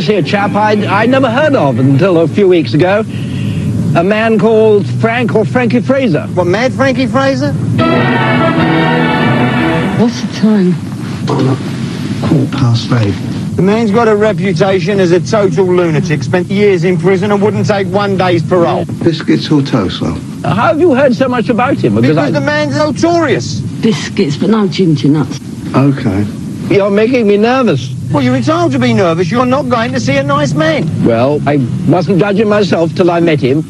to see a chap I'd, I'd never heard of until a few weeks ago. A man called Frank or Frankie Fraser. What, Mad Frankie Fraser? What's the time? Quarter past eight. The man's got a reputation as a total lunatic, spent years in prison and wouldn't take one day's parole. Biscuits or toast, love? How have you heard so much about him? Because I- the man's notorious. Biscuits, but no ginger nuts. Okay. You're making me nervous. Well, you're entitled to be nervous. You're not going to see a nice man. Well, I wasn't judging myself till I met him.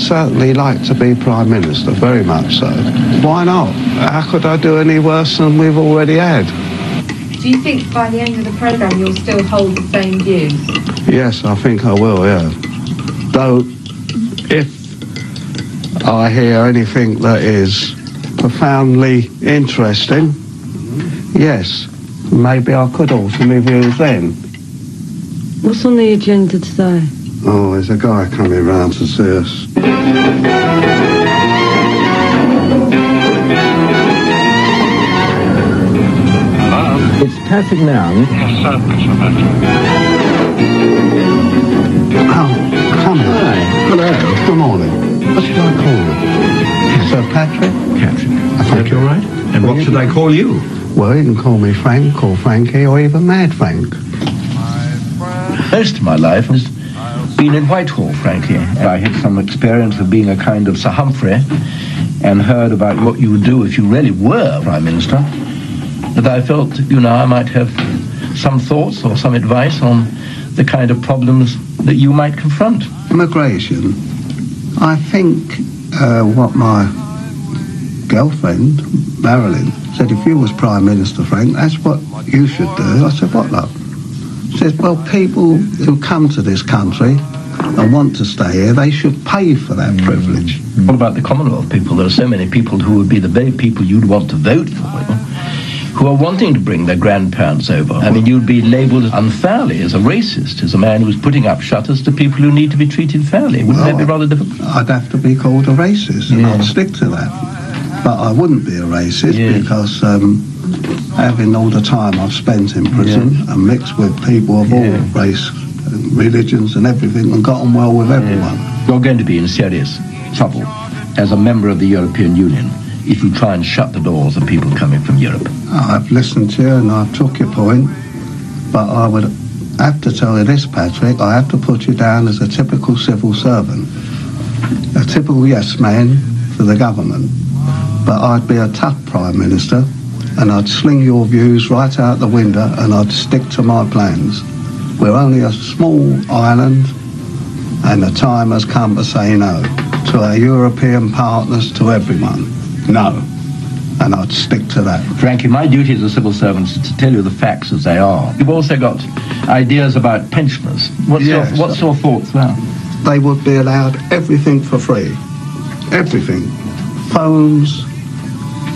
Certainly like to be Prime Minister, very much so. Why not? How could I do any worse than we've already had? Do you think by the end of the programme you'll still hold the same views? Yes, I think I will, yeah. Though, if I hear anything that is profoundly interesting, yes, maybe I could alter my views then. What's on the agenda today? Oh, there's a guy coming round to see us. It's Patrick Nairne. Oh, come on. Hello. Good morning. What should I call you? Sir Patrick? Patrick. I think you all right? And what should I call you? Well, you can call me Frank or Frankie or even Mad Frank. Most of my life has been in Whitehall, frankly. And I had some experience of being a kind of Sir Humphrey and heard about what you would do if you really were Prime Minister. That I felt, you know, I might have some thoughts or some advice on the kind of problems that you might confront. Immigration. I think uh, what my girlfriend, Marilyn, said, if you was Prime Minister, Frank, that's what you should do. I said, what, love? Says, well, people who come to this country and want to stay here, they should pay for that privilege. What about the Commonwealth people? There are so many people who would be the very people you'd want to vote for, who are wanting to bring their grandparents over. I mean, you'd be labelled unfairly as a racist, as a man who's putting up shutters to people who need to be treated fairly. Wouldn't that be rather difficult? I'd have to be called a racist, and Yeah. I'd stick to that. But I wouldn't be a racist Yeah. because um, having all the time I've spent in prison and mixed with people of Yeah. all race, and religions, and everything, and got on well with everyone. You're going to be in serious trouble as a member of the European Union if you try and shut the doors of people coming from Europe. I've listened to you and I've took your point, but I would have to tell you this, Patrick. I have to put you down as a typical civil servant, a typical yes man for the government. But I'd be a tough prime minister, and I'd sling your views right out the window, and I'd stick to my plans. We're only a small island, and the time has come to say no to our European partners, to everyone. No. And I'd stick to that. Frankie, my duty as a civil servant is to tell you the facts as they are. You've also got ideas about pensioners. What's, Yes. your, what's your thoughts there? they would be allowed everything for free. Everything. Phones,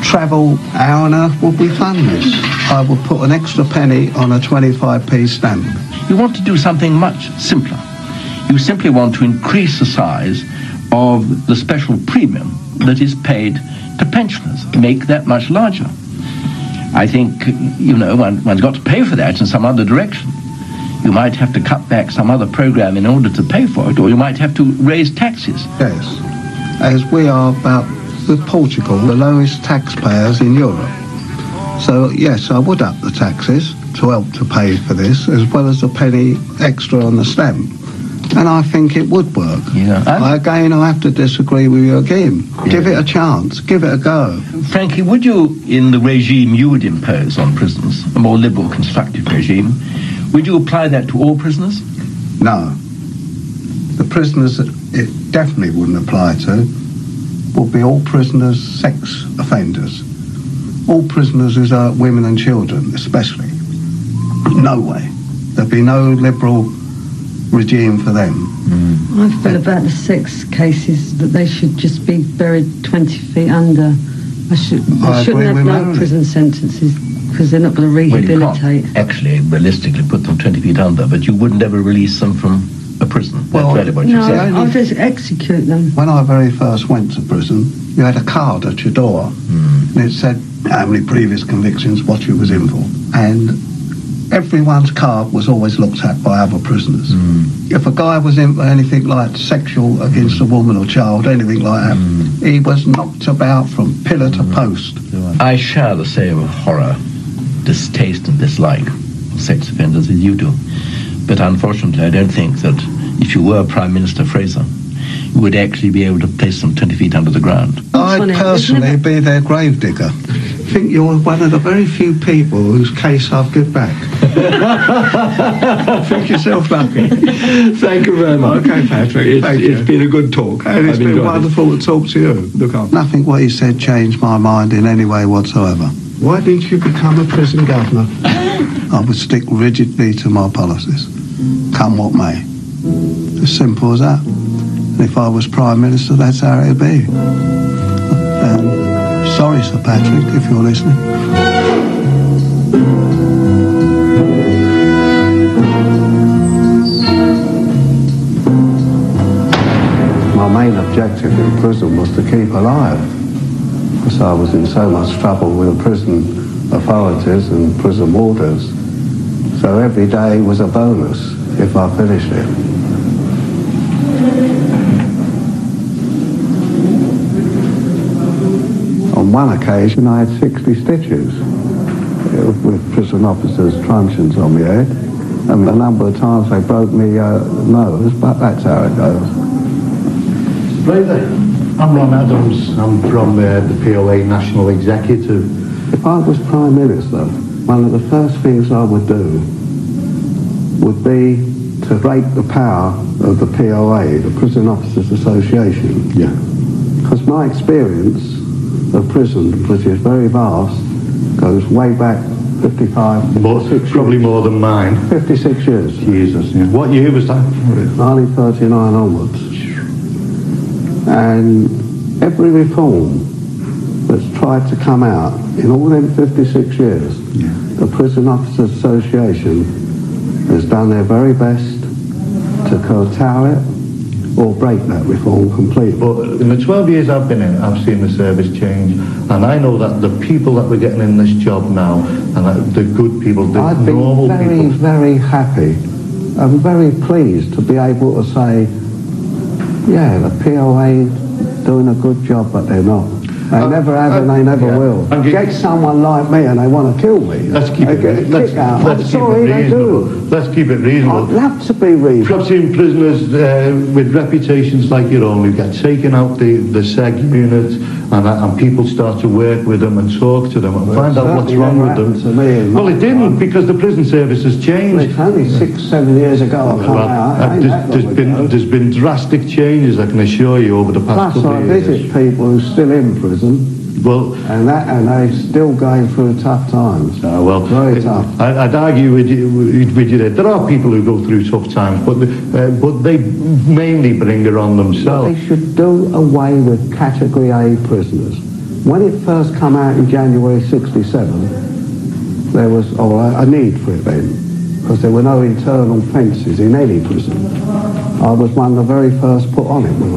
travel, our and earth would be funless. I would put an extra penny on a 25p stamp. You want to do something much simpler. You simply want to increase the size of the special premium that is paid to pensioners, make that much larger. I think, you know, one, one's got to pay for that in some other direction. You might have to cut back some other program in order to pay for it, or you might have to raise taxes. Yes. As we are about, with Portugal, the lowest taxpayers in Europe. So, yes, I would up the taxes, to help to pay for this, as well as a penny extra on the stamp. And I think it would work. Yeah. I, again, I have to disagree with you again. Give it a chance. Give it a go. Frankie, would you, in the regime you would impose on prisoners, a more liberal, constructive regime, would you apply that to all prisoners? No. The prisoners it definitely wouldn't apply to would be all prisoners, sex offenders. All prisoners is are women and children, especially. No way. There'd be no liberal regime for them. Mm. I feel about the sex cases that they should just be buried 20 feet under. I should, they I shouldn't agree have with no Mary. prison sentences because they're not going to Well, you rehabilitate. can't actually realistically put them 20 feet under, but you would never release them from a prison. Well, That's really no, you I'll just execute them. When I very first went to prison, you had a card at your door, hmm. and it said how many previous convictions, what you was in for, and everyone's card was always looked at by other prisoners. Hmm. If a guy was in for anything like sexual against a hmm. woman or child, anything like that, he was knocked about from pillar to post. I share the same horror, distaste and dislike of sex offenders as you do. But unfortunately, I don't think that if you were Prime Minister Fraser, you would actually be able to place them 20 feet under the ground. I'd personally be their gravedigger. I think you're one of the very few people whose case I've give back. think yourself lucky. Thank you very much. Okay, Patrick. It's, Thank you. it's been a good talk. And it's I've been enjoyed it. wonderful to talk to you. Look after. Nothing what he said changed my mind in any way whatsoever. Why didn't you become a prison governor? I would stick rigidly to my policies, come what may. As simple as that. And if I was Prime Minister, that's how it'd be. And um, sorry, Sir Patrick, if you're listening. My main objective in prison was to keep alive because I was in so much trouble with the prison authorities and prison warders. So every day was a bonus if I finished it. On one occasion I had 60 stitches uh, with prison officers' truncheons on my head. And a number of times they broke me uh, nose, but that's how it goes. Right. I'm Ron Adams. I'm from uh, the POA National Executive. If I was Prime Minister, one of the first things I would do would be to break the power of the POA, the Prison Officers Association. Yeah. Because my experience of prison, which is very vast, goes way back 55, More, 56 probably years. more than mine. 56 years. Jesus. Yeah. What year was that? 1939 onwards. And every reform that's tried to come out in all them 56 years, the Prison Officers Association has done their very best to curtail it or break that reform completely. But in the 12 years I've been in, I've seen the service change. And I know that the people that we're getting in this job now, and that the good people, the I've been very, people, very happy. I'm very pleased to be able to say, yeah, the POA doing a good job, but they're not. They Uh, never have and uh, they never yeah. will. Get- Get someone like me and they want to kill me. let's keep they it, let's, let's keep sorry, it reasonable. Let's keep it I'd reasonable. love to be reasonable. I've prisoners uh, with reputations like your own who get taken out the, the SEG unit and, and people start to work with them and talk to them and Well, find out what's wrong with them. me well, it didn't because the prison service has changed. It's only six, seven years ago I Well, out. uh, Ain't there's, there's been ago. there's been drastic changes, I can assure you, over the past Plus, couple I of visit people who are still in prison, Well, and that, and they're still going through tough times. uh, well, Very tough. I, I'd argue with you, with you that there are people who go through tough times, but uh, but they mainly bring it on themselves. They should do away with Category A prisoners. When it first came out in January 67, there was oh, a, need for it then, because there were no internal fences in any prison. I was one of the very first put on it with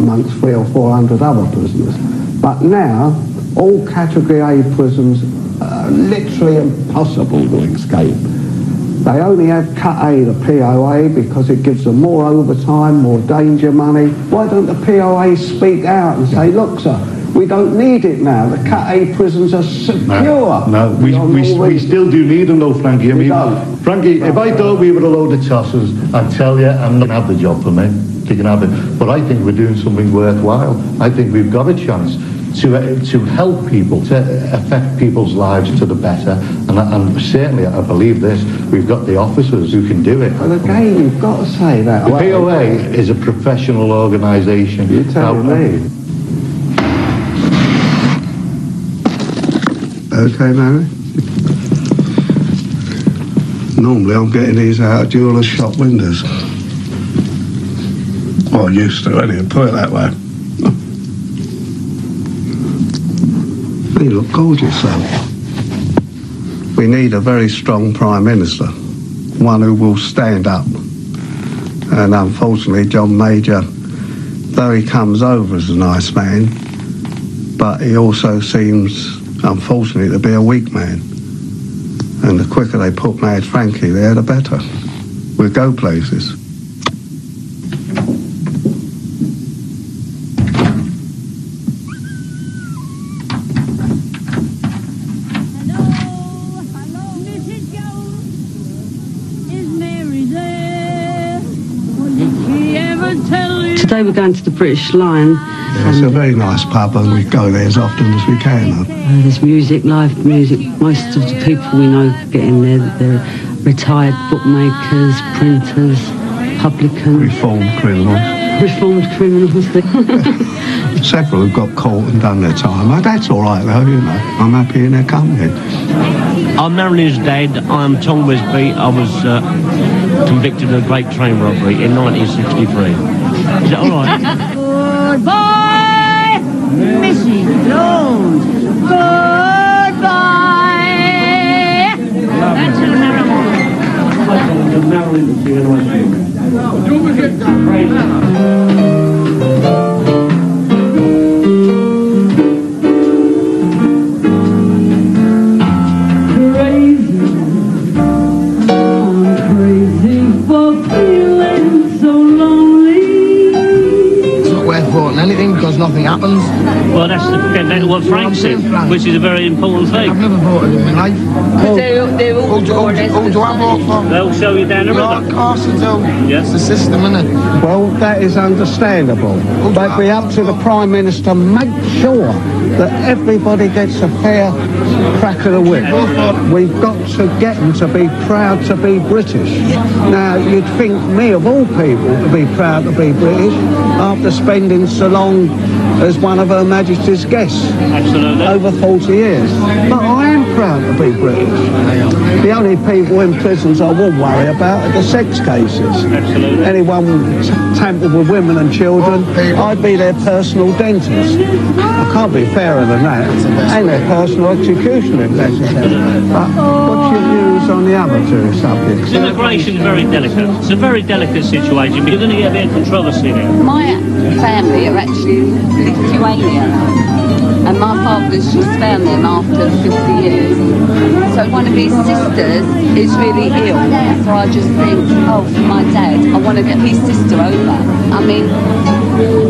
amongst three or four hundred other prisoners. But now, all Category A prisons are literally impossible to escape. They only have Cat A to POA because it gives them more overtime, more danger money. Why don't the POA speak out and say, look, sir, We don't need it now. The Cat A prisons are secure. No, no, we, we, we still do need them though, Frankie. I mean. Frankie, if I thought we were a load of tossers, I'd tell you I'm not going to have the job for me. Can have it. But I think we're doing something worthwhile. I think we've got a chance to uh, to help people, to affect people's lives to the better. And, and certainly, I believe this, we've got the officers who can do it. But again, you've got to say that. The POA is a professional organisation. You tell Now, me. Okay, Mary? Normally I'm getting these out of jeweller's shop windows. Well, used to anyway, put it that way. They look gorgeous though. We need a very strong Prime Minister, one who will stand up. And unfortunately, John Major, though he comes over as a nice man, but he also seems, unfortunately, to be a weak man. And the quicker they put Mad Frankie there, the better. We'll go places. Today we're going to the British Lion. It's a very nice pub and we go there as often as we can. Uh, there's music, live music. Most of the people we know get in there. They're retired bookmakers, printers, publicans, Reformed criminals. reformed criminals. Several have got caught and done their time. Oh, that's all right though, you know. I'm happy in their company. I'm Marilyn's dad. I'm Tom Wisbey. I was uh, convicted of a great train robbery in 1963. Is that all right? Goodbye, Mrs. Jones. Goodbye. That's a marijuana. crazy. Because nothing happens. Well, that's the, that's what Frank said, which is a very important thing. I've thing. never voted in my life. They're, oh, they're all Who do, who, do- who do I vote for? They'll show you down the Yeah, of course you do. Yes. It's the system, isn't it? Well, that is understandable. Oh, but be up to the Prime Minister, make sure that everybody gets a fair crack of the whip. We've got to get them to be proud to be British. Now, you'd think me, of all people, to be proud to be British after spending so long as one of Her Majesty's guests Absolutely. over 40 years. But I am proud to be British. The only people in prisons I will worry about are the sex cases. Absolutely. Anyone tampered with women and children, I'd be their personal dentist. I can't be fairer than that. And their personal executioner if necessary. But uh, what's your views on the other two subjects? Immigration is very delicate. It's a very delicate situation, but you're going to get a bit of controversy there. My family are actually Lithuanian, and my father's just found them after 50 years. So one of his sisters is really ill, so I just think, oh, for my dad, I want to get his sister over. I mean,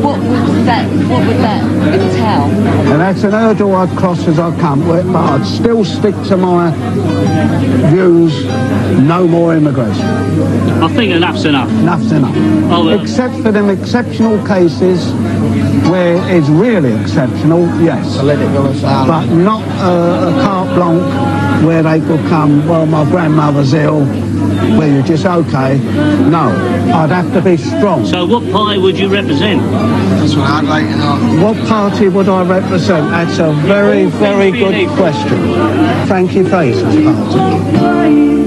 what would that, what would that entail? And that's an hurdle I'd cross as I come with, but I'd still stick to my views, no more immigration. I think enough's enough. Enough's enough. Oh, well. Except for them exceptional cases where it's really exceptional, yes. So let it go. But not uh, a carte blanche where they could come, well, my grandmother's ill, where you're just okay. No, I'd have to be strong. So what party would you represent? That's what I'd like to know. What party would I represent? That's a very, very good question. Frankie Fraser's party.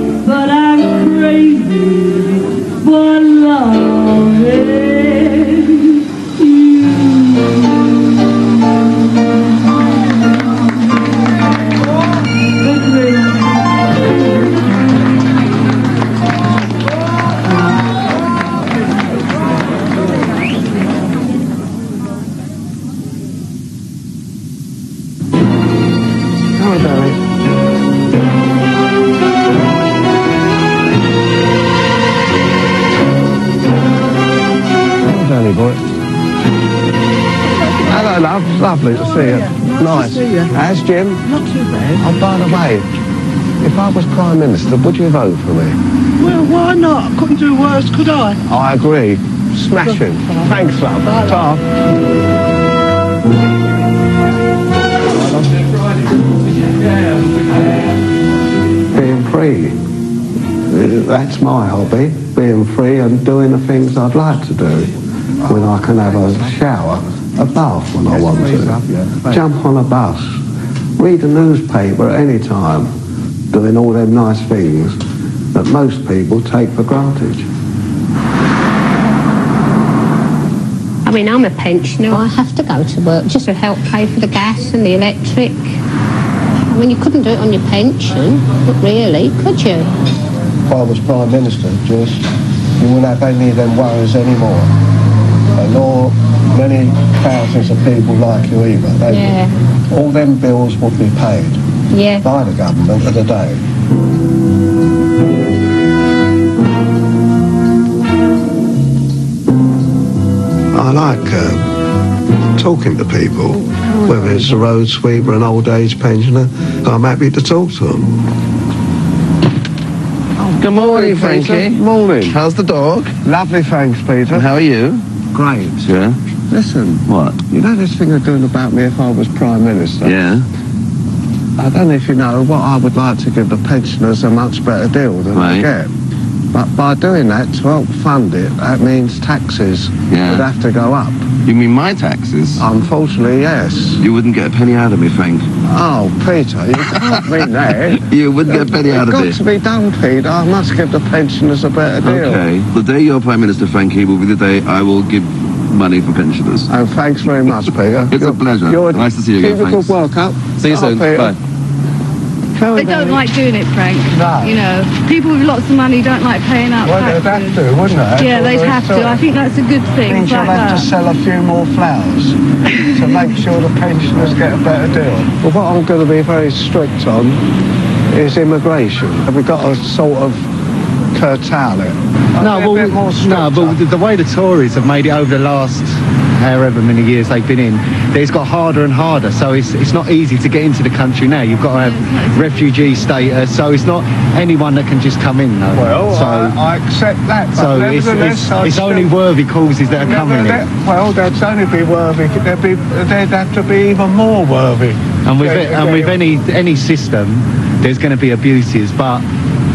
To see you. Nice. see you. How's Jim? Not too bad. Oh, by the way, if I was Prime Minister, would you vote for me? Well, why not? I couldn't do worse, could I? I agree. Smashing. Thanks, love. Ta. Being free. That's my hobby. Being free and doing the things I'd like to do. When I can have a shower, a bath when I want to. Jump on a bus. Read a newspaper at any time. Doing all them nice things that most people take for granted. I mean, I'm a pensioner. Oh, I have to go to work just to help pay for the gas and the electric. I mean, you couldn't do it on your pension, not really, could you? If I was Prime Minister, just you wouldn't have any of them worries anymore. And nor many thousands of people like you either. They, Yeah. All them bills would be paid Yeah. by the government of the day. I like uh, talking to people, whether it's a road sweeper, an old age pensioner. I'm happy to talk to them. Good morning, Frankie. Morning. How's the dog? Lovely, thanks, Peter. How are you? Great. Yeah. Listen, What? you know this thing they're doing about me if I was Prime Minister? Yeah. I don't know if you know what I would like to give the pensioners a much better deal than Right. they get. But by doing that, to help fund it, that means taxes Yeah. would have to go up. You mean my taxes? Unfortunately, yes. You wouldn't get a penny out of me, Frank. Oh, Peter, you can't mean that. You wouldn't get a penny out of me. It's got to be done, Peter. I must give the pensioners a better deal. Okay. The day you're Prime Minister, Frankie, will be the day I will give money for pensioners. Oh, thanks very much, Peter. It's a pleasure. You're, Nice to see you again, Keep a good thanks. work. See you Oh, soon. Peter. Bye. They don't like doing it, Frank. No. You know, people with lots of money don't like paying out Well, they'd taxes. have to, wouldn't they? Yeah, they'd have to. I think that's a good thing. Means like you'll have that. to uh, sell a few more flowers to make sure the pensioners get a better deal. Well, what I'm going to be very strict on is immigration. Have we got to sort of curtail it? No, Be a bit more well, strict no, but the, the way the Tories have made it over the last however many years they've been in, it's got harder and harder. So it's it's not easy to get into the country now. You've got to have refugee status. So it's not anyone that can just come in. Though. Well, so, I, I accept that. But so it's, it's, I'd it's only worthy causes that are coming in. Well, they'd only be worthy. They'd, be, they'd have to be even more worthy. And with Yeah, it, and yeah, with yeah. any any system, there's going to be abuses, but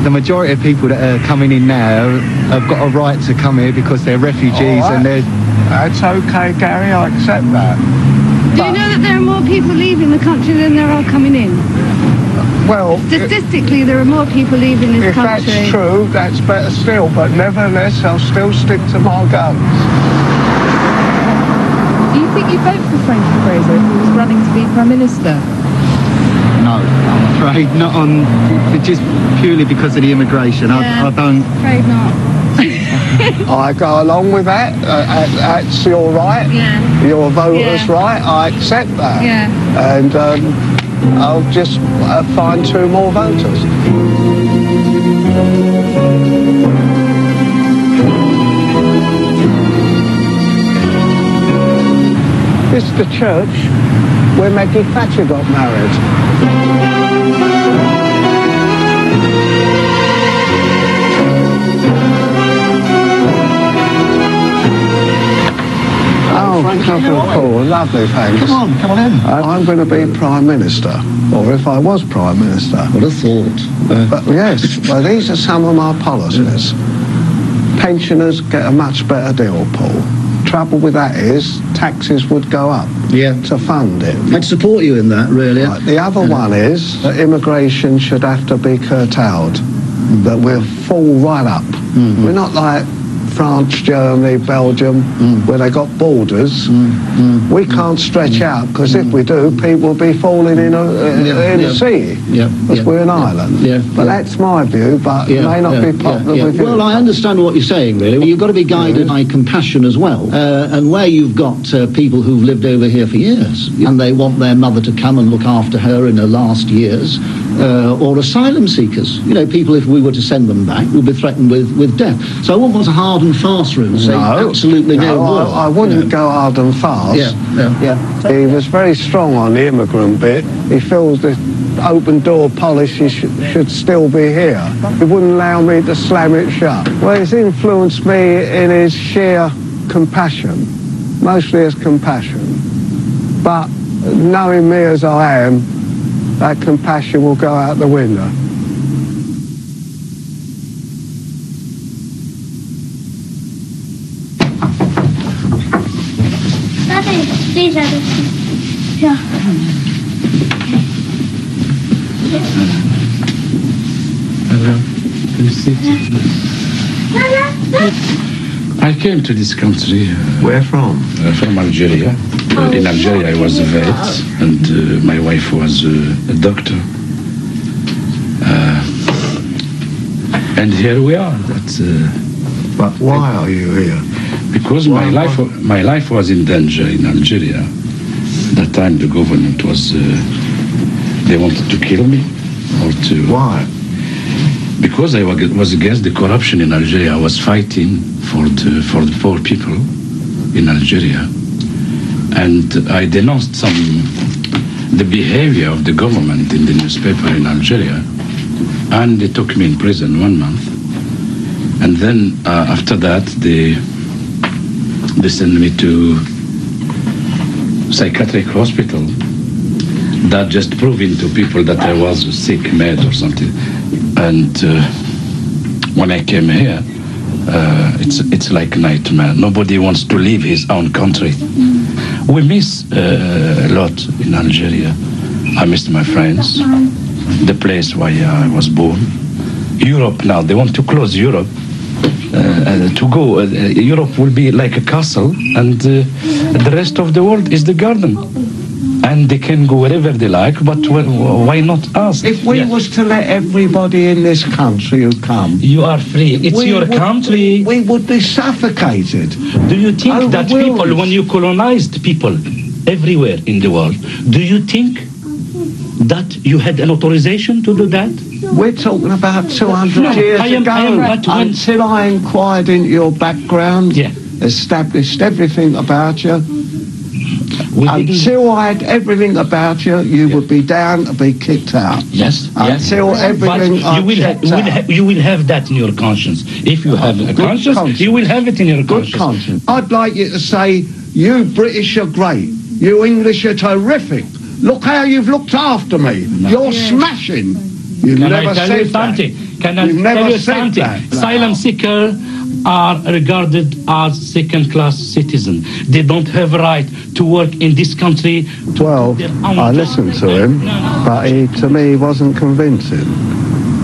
the majority of people that are coming in now have got a right to come here because they're refugees All right. and they're That's okay, Gary. I accept that. Do you know that there are more people leaving the country than there are coming in? Well, Statistically, there are more people leaving this if country. that's true, that's better still. But nevertheless, I'll still stick to my guns. Do you think you'd vote for Frankie Fraser if he was running to be Prime Minister? no, I'm afraid not on just purely because of the immigration. Yeah. I, I don't. Afraid not. I go along with that. Uh, that's your right. Yeah. Your voter's Yeah. right. I accept that. Yeah. And um, I'll just uh, find two more voters. This is the church where Maggie Thatcher got married. Oh, couple of cool, lovely, thanks. Come on, come on in. I'm going to be Prime Minister, or if I was Prime Minister. What a thought. But yes, well, these are some of my policies. Pensioners get a much better deal, Paul. Trouble with that is taxes would go up Yeah. to fund it. I'd support you in that, really. Right, the other one is that immigration should have to be curtailed, that we'll fall right up. Mm-hmm. We're not like France, Germany, Belgium, where they got borders. We can't stretch out because if we do, people will be falling in a, uh, Yeah, in yeah. the sea. Yeah, Because yeah, we're an yeah, island. yeah, but yeah. that's my view, but it may not yeah, be popular yeah, yeah. with you. Well, I understand what you're saying, really. You've got to be guided by compassion as well. Uh, and where you've got uh, people who've lived over here for years and they want their mother to come and look after her in her last years, uh, or asylum seekers. You know, people, if we were to send them back, would be threatened with, with death. So I wouldn't want a hard and fast rule, say No, absolutely no, no, war. I, I wouldn't go hard and fast. Yeah, yeah. He was very strong on the immigrant bit. He feels the open door policy sh- should still be here. He wouldn't allow me to slam it shut. Well, it's influenced me in his sheer compassion, mostly his compassion. But knowing me as I am, that compassion will go out the window. Daddy, please, Daddy. Yeah. Hello. Can you sit? I came to this country. Where from? Uh, from Algeria. Uh, in Algeria, I was a vet, and uh, my wife was uh, a doctor. Uh, and here we are. That's. but why are you here? Because my life, my life was in danger in Algeria. That time, the government was. Uh, they wanted to kill me, or to. Why? Because I was against the corruption in Algeria, I was fighting for the for the poor people in Algeria, and I denounced some the behavior of the government in the newspaper in Algeria, and they took me in prison one month, and then uh, after that they they sent me to psychiatric hospital. That just proving to people that I was a sick, mad or something. And uh, when I came here, uh, it's it's like nightmare. Nobody wants to leave his own country. We miss uh, a lot in Algeria. I miss my friends, the place where I was born. Europe now, they want to close Europe. Uh, uh, to go, uh, uh, Europe will be like a castle, and the rest of the world is the garden. And they can go wherever they like, but wh- why not us? If we was to let everybody in this country who come, you are free. It's we your would- country. We would be suffocated. Do you think that people, when you colonized people everywhere in the world, do you think that you had an authorization to do that? We're talking about 200 No, years I am- ago. I am- but when- Until I inquired into your background, yeah. established everything about you. Until I had everything about you, you would be down to be kicked out. Yes, yes. Everything but you will, ha- checked will out. ha- you will have that in your conscience. If you oh, have a conscience, conscience. you will have it in your conscience. Good conscience. conscience. I'd like you to say, you British are great. You English are terrific. Look how you've looked after me. You're smashing. You've Can never I tell said you something? that. Can I You've never tell you said something? that. Asylum seeker are regarded as second-class citizens. They don't have a right to work in this country. Well, I listened to him, but he, to me, wasn't convincing.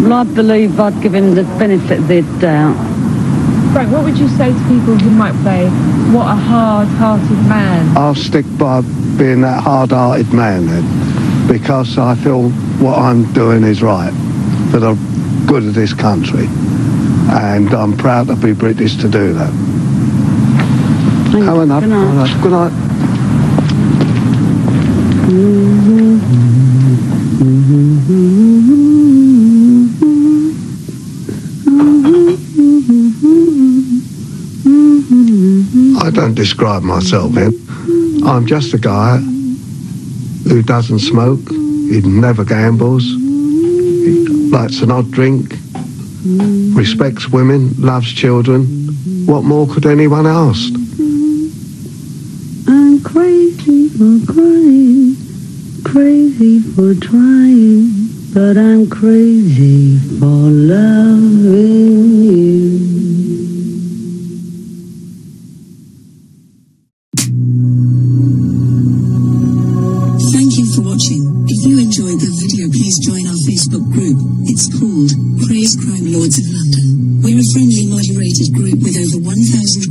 Well, I believe I'd give him the benefit of the doubt. Frank, what would you say to people who might say, what a hard-hearted man? I'll stick by being that hard-hearted man then, because I feel what I'm doing is right for the good of this country, and I'm proud to be British to do that. Coming up. Good night. Good night. I don't describe myself in. I'm just a guy who doesn't smoke, he never gambles, he likes an odd drink, respects women, loves children. What more could anyone ask? I'm crazy for crying, crazy for trying, but I'm crazy for loving you. Facebook group. It's called Krays Crime Lords of London. We're a friendly, moderated group with over 1,000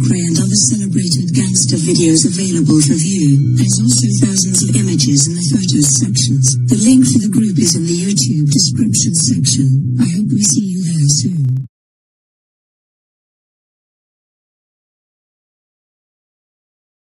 Kray and other celebrated gangster videos available for view. There's also thousands of images in the photos sections. The link for the group is in the YouTube description section. I hope we see you there soon.